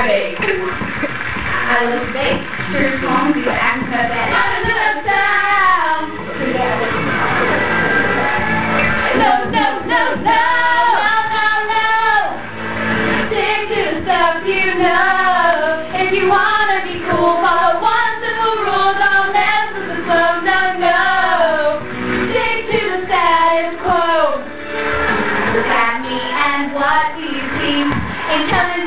I in uptown. No, no, no, no, no, no, no. Stick to the stuff you know. If you wanna be cool, follow mess with the no. Stick to the status quo. Look at me and what do you see? I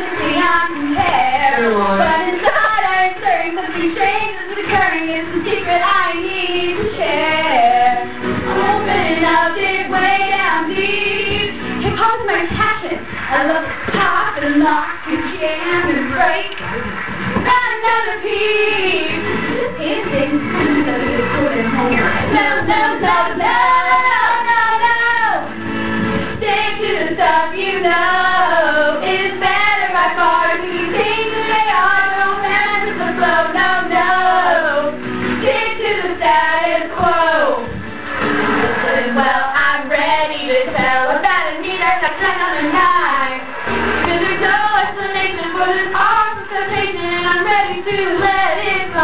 compare. But inside I'm certain something strange is occurring. It's a secret I need to share. Open up, dig way down deep. Hop is my passion. I love to pop and lock and jam and break. Not another piece. It's put it home.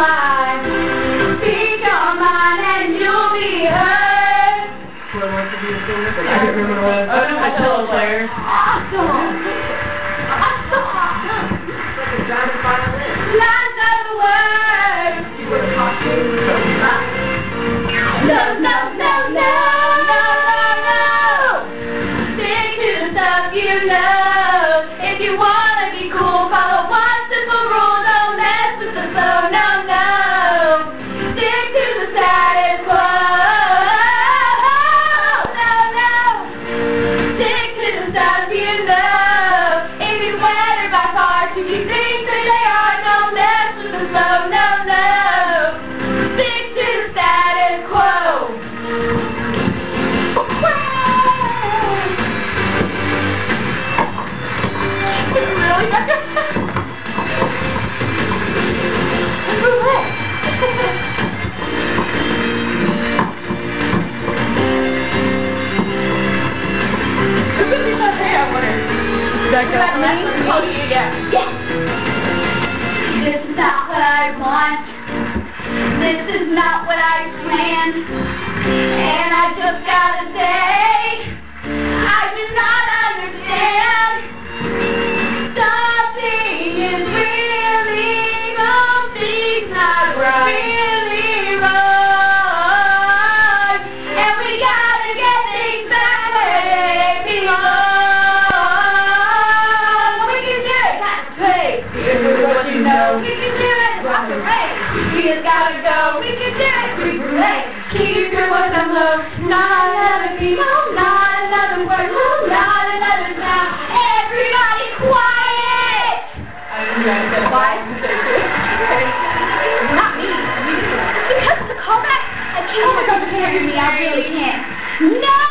Let it fly. Speak your mind and you'll be heard. Who wants to be a singer? I can't remember what it was. Oh, no, I told Claire. Awesome. Awesome. Driving violin. Not another This is not what I want. This is not what I planned. We just gotta go. We can do it. We can great. Keep your voice on low. Not another beat. Not another word. Not another sound. Everybody quiet. Why? Not me. Because of the callback, I can't. Oh my God, you can't hear me. I really can't. No!